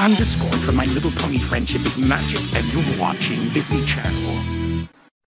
underscore for My Little Pony Friendship is Magic, and you're watching Disney Channel.